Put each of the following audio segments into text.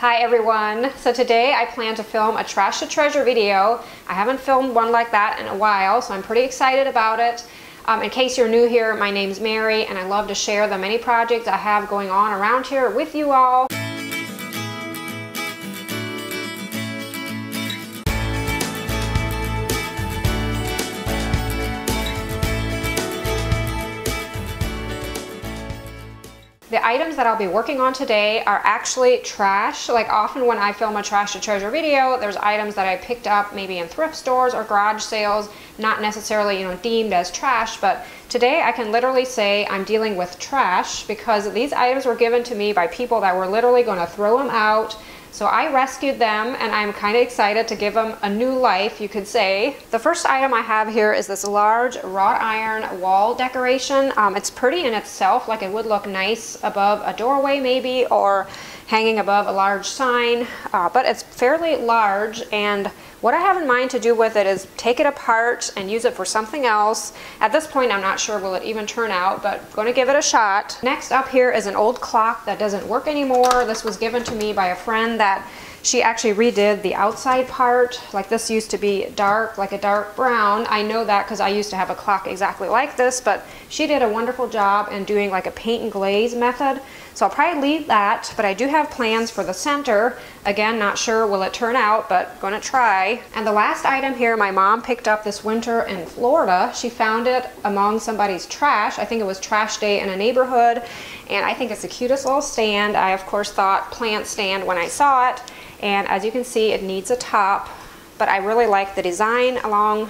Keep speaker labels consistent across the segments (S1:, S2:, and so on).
S1: Hi everyone. So today I plan to film a trash to treasure video. I haven't filmed one like that in a while, so I'm pretty excited about it. Um, in case you're new here, my name's Mary and I love to share the many projects I have going on around here with you all. The items that I'll be working on today are actually trash. Like often when I film a trash to treasure video, there's items that I picked up maybe in thrift stores or garage sales, not necessarily, you know, deemed as trash, but today I can literally say I'm dealing with trash because these items were given to me by people that were literally going to throw them out so I rescued them and I'm kind of excited to give them a new life, you could say. The first item I have here is this large wrought iron wall decoration. Um, it's pretty in itself, like it would look nice above a doorway maybe or hanging above a large sign, uh, but it's fairly large and what I have in mind to do with it is take it apart and use it for something else. At this point, I'm not sure will it even turn out, but I'm going to give it a shot. Next up here is an old clock that doesn't work anymore. This was given to me by a friend that she actually redid the outside part. Like this used to be dark, like a dark brown. I know that because I used to have a clock exactly like this, but she did a wonderful job in doing like a paint and glaze method. So I'll probably leave that, but I do have plans for the center. Again, not sure will it turn out, but gonna try. And the last item here, my mom picked up this winter in Florida. She found it among somebody's trash. I think it was trash day in a neighborhood. And I think it's the cutest little stand. I of course thought plant stand when I saw it and as you can see it needs a top but I really like the design along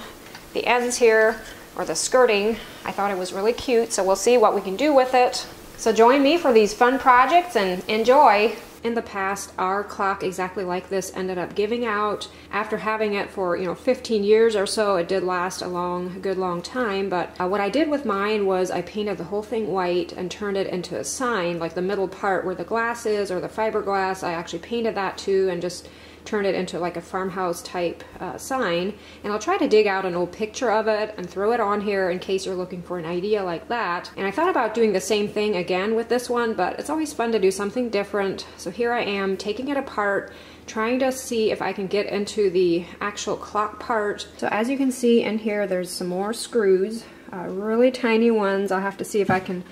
S1: the ends here or the skirting I thought it was really cute so we'll see what we can do with it so join me for these fun projects and enjoy in the past, our clock exactly like this ended up giving out. After having it for, you know, 15 years or so, it did last a long, good long time. But uh, what I did with mine was I painted the whole thing white and turned it into a sign, like the middle part where the glass is or the fiberglass. I actually painted that too and just turn it into like a farmhouse type uh, sign. And I'll try to dig out an old picture of it and throw it on here in case you're looking for an idea like that. And I thought about doing the same thing again with this one, but it's always fun to do something different. So here I am taking it apart, trying to see if I can get into the actual clock part. So as you can see in here, there's some more screws, uh, really tiny ones. I'll have to see if I can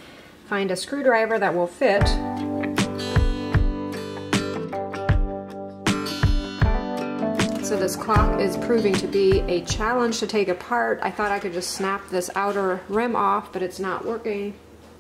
S1: find a screwdriver that will fit. So this clock is proving to be a challenge to take apart. I thought I could just snap this outer rim off, but it's not working.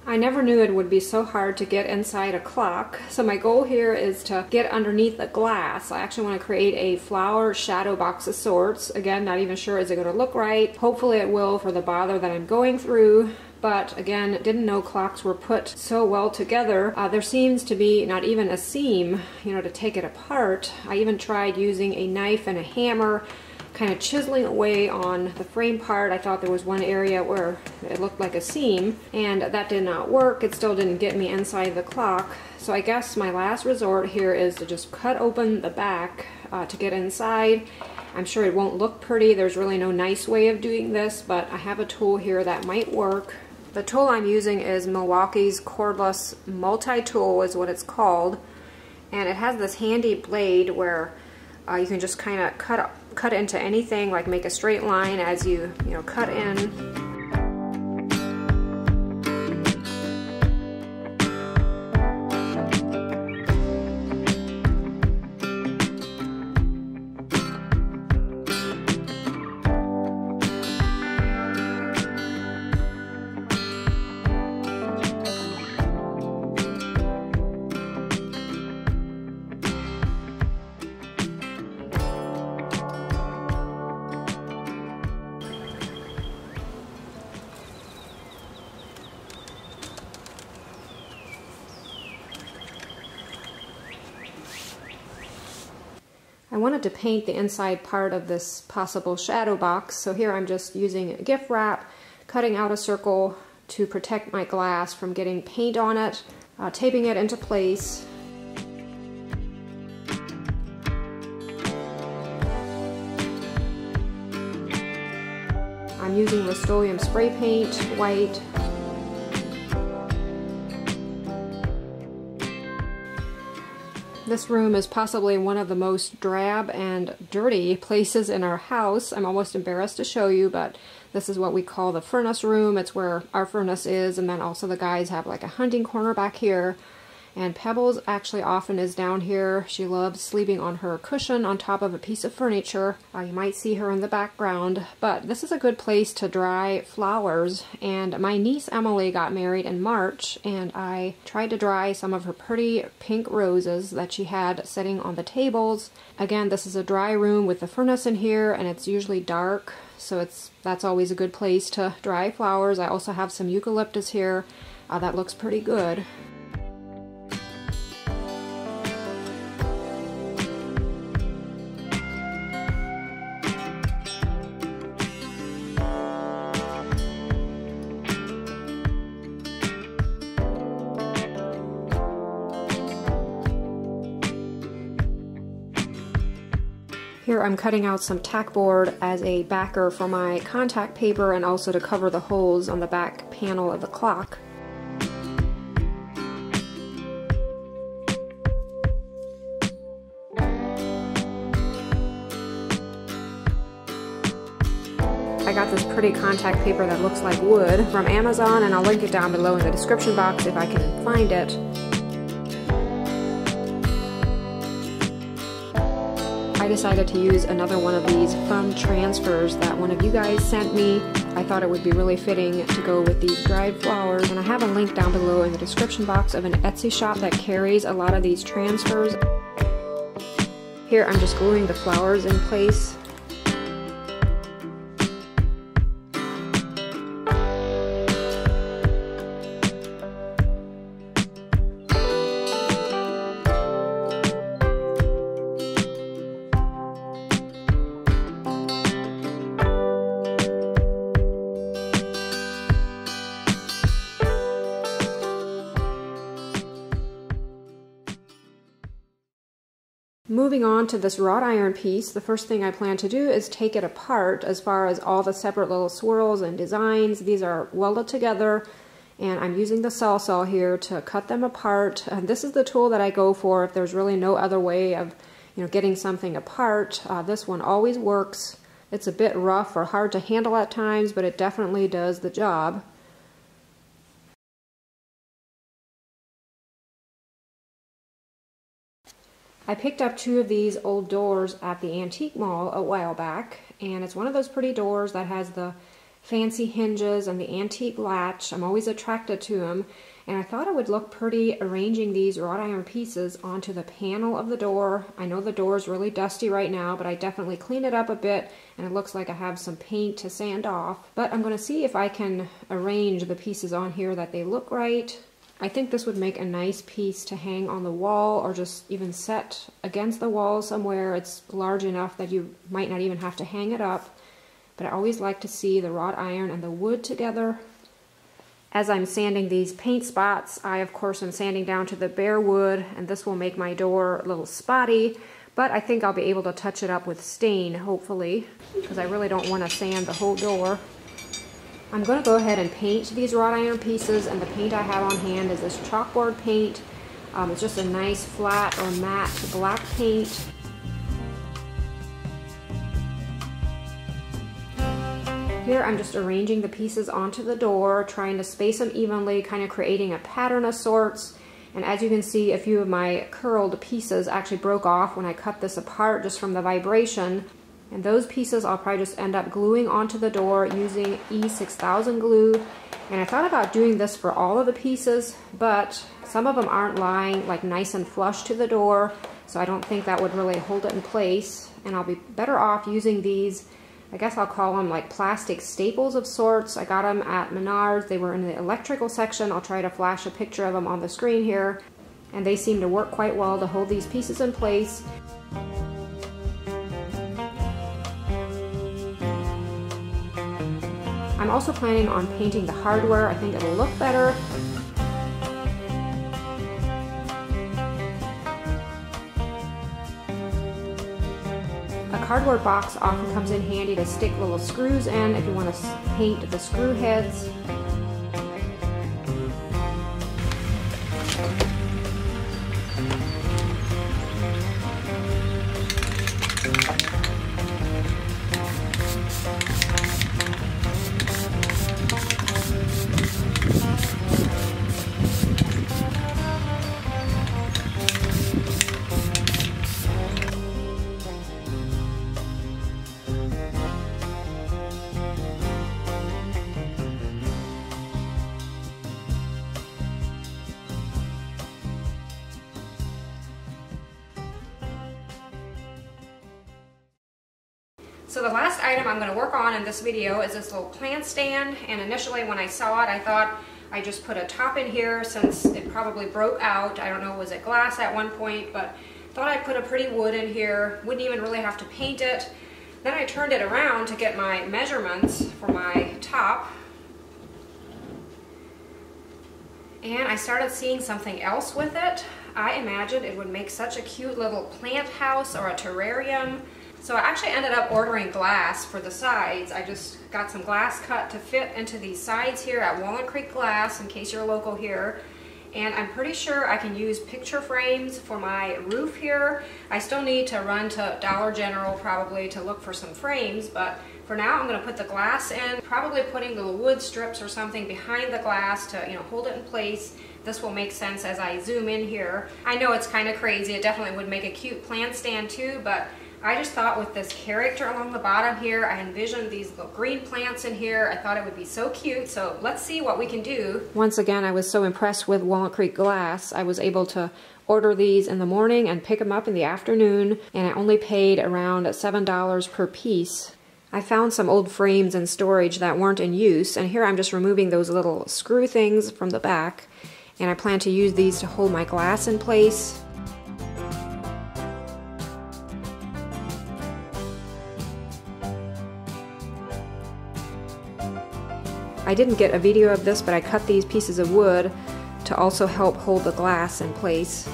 S1: I never knew it would be so hard to get inside a clock. So my goal here is to get underneath the glass. I actually want to create a flower shadow box of sorts. Again, not even sure is it going to look right. Hopefully it will for the bother that I'm going through but again, didn't know clocks were put so well together. Uh, there seems to be not even a seam, you know, to take it apart. I even tried using a knife and a hammer, kind of chiseling away on the frame part. I thought there was one area where it looked like a seam, and that did not work. It still didn't get me inside the clock. So I guess my last resort here is to just cut open the back uh, to get inside. I'm sure it won't look pretty. There's really no nice way of doing this, but I have a tool here that might work. The tool I'm using is Milwaukee's cordless multi-tool is what it's called. And it has this handy blade where uh, you can just kind of cut cut into anything, like make a straight line as you, you know, cut in. I wanted to paint the inside part of this possible shadow box, so here I'm just using a gift wrap, cutting out a circle to protect my glass from getting paint on it, uh, taping it into place. I'm using Rust-Oleum spray paint, white, This room is possibly one of the most drab and dirty places in our house. I'm almost embarrassed to show you, but this is what we call the furnace room. It's where our furnace is, and then also the guys have like a hunting corner back here. And Pebbles actually often is down here. She loves sleeping on her cushion on top of a piece of furniture. Uh, you might see her in the background. But this is a good place to dry flowers. And my niece Emily got married in March and I tried to dry some of her pretty pink roses that she had sitting on the tables. Again, this is a dry room with the furnace in here and it's usually dark. So it's that's always a good place to dry flowers. I also have some eucalyptus here. Uh, that looks pretty good. I'm cutting out some tack board as a backer for my contact paper and also to cover the holes on the back panel of the clock. I got this pretty contact paper that looks like wood from Amazon and I'll link it down below in the description box if I can find it. Decided to use another one of these fun transfers that one of you guys sent me. I thought it would be really fitting to go with these dried flowers and I have a link down below in the description box of an Etsy shop that carries a lot of these transfers. Here I'm just gluing the flowers in place Moving on to this wrought iron piece, the first thing I plan to do is take it apart as far as all the separate little swirls and designs. These are welded together and I'm using the Sawzall here to cut them apart. And this is the tool that I go for if there's really no other way of you know, getting something apart. Uh, this one always works. It's a bit rough or hard to handle at times, but it definitely does the job. I picked up two of these old doors at the antique mall a while back, and it's one of those pretty doors that has the fancy hinges and the antique latch. I'm always attracted to them, and I thought it would look pretty arranging these wrought iron pieces onto the panel of the door. I know the door is really dusty right now, but I definitely cleaned it up a bit, and it looks like I have some paint to sand off. But I'm going to see if I can arrange the pieces on here that they look right. I think this would make a nice piece to hang on the wall or just even set against the wall somewhere. It's large enough that you might not even have to hang it up. But I always like to see the wrought iron and the wood together. As I'm sanding these paint spots, I of course am sanding down to the bare wood and this will make my door a little spotty. But I think I'll be able to touch it up with stain, hopefully, because I really don't want to sand the whole door. I'm going to go ahead and paint these wrought iron pieces and the paint I have on hand is this chalkboard paint. Um, it's just a nice flat or matte black paint. Here I'm just arranging the pieces onto the door, trying to space them evenly, kind of creating a pattern of sorts. And as you can see, a few of my curled pieces actually broke off when I cut this apart just from the vibration. And those pieces I'll probably just end up gluing onto the door using E6000 glue. And I thought about doing this for all of the pieces, but some of them aren't lying like nice and flush to the door, so I don't think that would really hold it in place. And I'll be better off using these, I guess I'll call them like plastic staples of sorts. I got them at Menards. They were in the electrical section. I'll try to flash a picture of them on the screen here. And they seem to work quite well to hold these pieces in place. I'm also planning on painting the hardware. I think it'll look better. A cardboard box often comes in handy to stick little screws in if you want to paint the screw heads. So the last item I'm going to work on in this video is this little plant stand and initially when I saw it I thought I just put a top in here since it probably broke out. I don't know was it glass at one point but thought I'd put a pretty wood in here. Wouldn't even really have to paint it. Then I turned it around to get my measurements for my top and I started seeing something else with it. I imagined it would make such a cute little plant house or a terrarium so I actually ended up ordering glass for the sides. I just got some glass cut to fit into these sides here at Walnut Creek Glass in case you're local here. And I'm pretty sure I can use picture frames for my roof here. I still need to run to Dollar General probably to look for some frames, but for now I'm gonna put the glass in, probably putting little wood strips or something behind the glass to you know hold it in place. This will make sense as I zoom in here. I know it's kind of crazy. It definitely would make a cute plant stand too, but I just thought with this character along the bottom here, I envisioned these little green plants in here. I thought it would be so cute. So let's see what we can do. Once again, I was so impressed with Walnut Creek Glass. I was able to order these in the morning and pick them up in the afternoon. And I only paid around $7 per piece. I found some old frames in storage that weren't in use. And here I'm just removing those little screw things from the back. And I plan to use these to hold my glass in place. I didn't get a video of this, but I cut these pieces of wood to also help hold the glass in place.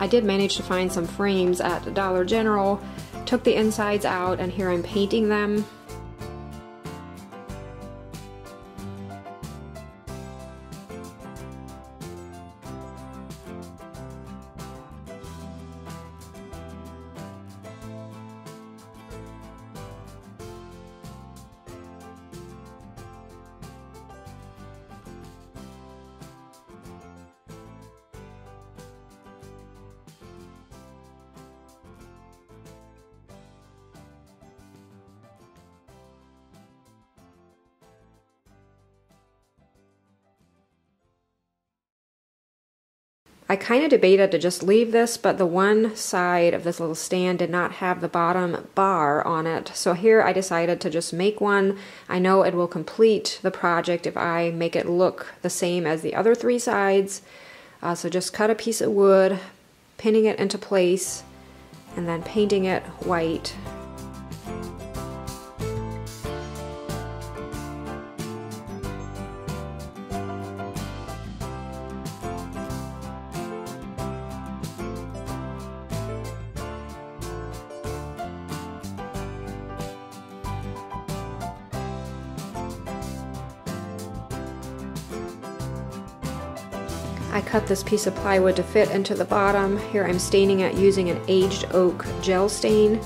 S1: I did manage to find some frames at Dollar General, took the insides out, and here I'm painting them. I kind of debated to just leave this, but the one side of this little stand did not have the bottom bar on it. So here I decided to just make one. I know it will complete the project if I make it look the same as the other three sides. Uh, so just cut a piece of wood, pinning it into place, and then painting it white. I cut this piece of plywood to fit into the bottom. Here I'm staining it using an aged oak gel stain.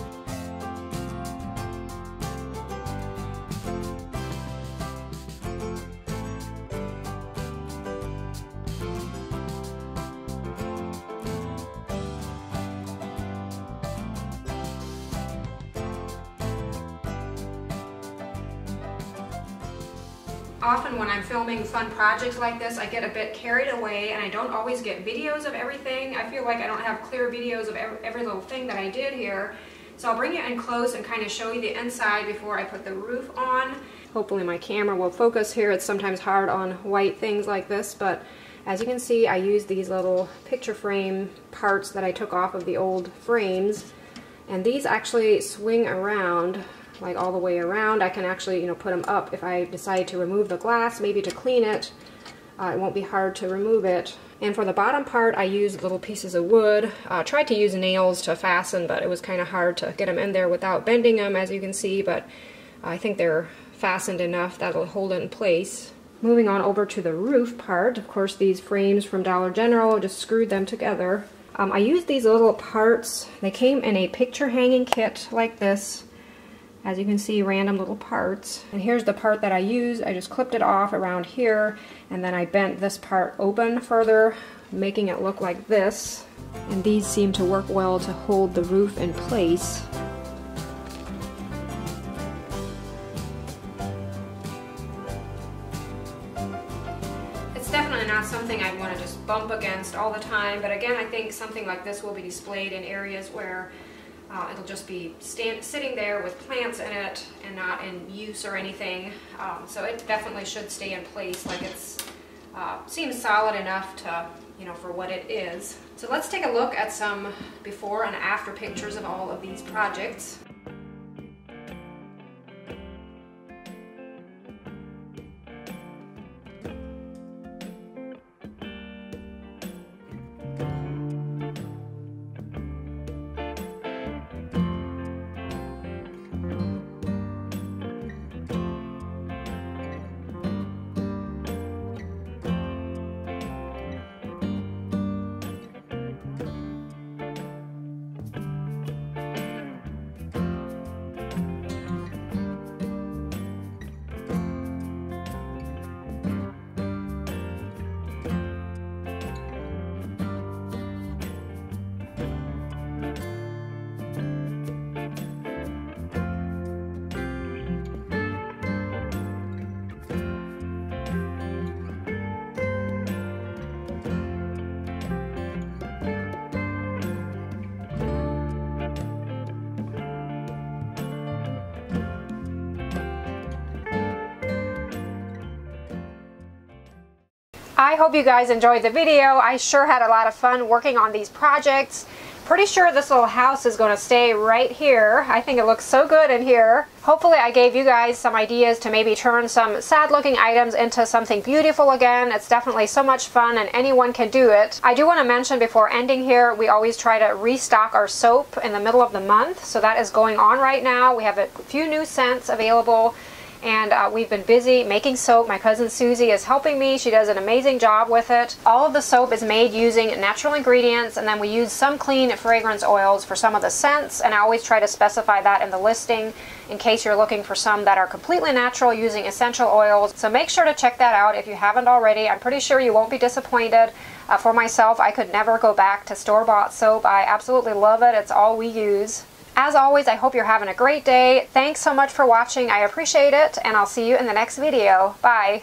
S1: Often when I'm filming fun projects like this, I get a bit carried away and I don't always get videos of everything. I feel like I don't have clear videos of every, every little thing that I did here. So I'll bring it in close and kind of show you the inside before I put the roof on. Hopefully my camera will focus here. It's sometimes hard on white things like this, but as you can see, I use these little picture frame parts that I took off of the old frames. And these actually swing around like all the way around. I can actually, you know, put them up if I decide to remove the glass, maybe to clean it. Uh, it won't be hard to remove it. And for the bottom part, I used little pieces of wood. Uh, tried to use nails to fasten, but it was kind of hard to get them in there without bending them, as you can see, but I think they're fastened enough that'll hold it in place. Moving on over to the roof part, of course these frames from Dollar General, just screwed them together. Um, I used these little parts. They came in a picture hanging kit like this. As you can see, random little parts. And here's the part that I used. I just clipped it off around here, and then I bent this part open further, making it look like this. And these seem to work well to hold the roof in place. It's definitely not something I want to just bump against all the time. But again, I think something like this will be displayed in areas where uh, it'll just be stand, sitting there with plants in it and not in use or anything. Um, so it definitely should stay in place like it's uh, seems solid enough to, you know, for what it is. So let's take a look at some before and after pictures of all of these projects. I hope you guys enjoyed the video. I sure had a lot of fun working on these projects. Pretty sure this little house is going to stay right here. I think it looks so good in here. Hopefully I gave you guys some ideas to maybe turn some sad looking items into something beautiful again. It's definitely so much fun and anyone can do it. I do want to mention before ending here, we always try to restock our soap in the middle of the month. So that is going on right now. We have a few new scents available and uh, we've been busy making soap. My cousin Susie is helping me. She does an amazing job with it. All of the soap is made using natural ingredients and then we use some clean fragrance oils for some of the scents and I always try to specify that in the listing in case you're looking for some that are completely natural using essential oils. So make sure to check that out if you haven't already. I'm pretty sure you won't be disappointed. Uh, for myself, I could never go back to store-bought soap. I absolutely love it. It's all we use. As always, I hope you're having a great day. Thanks so much for watching. I appreciate it, and I'll see you in the next video. Bye.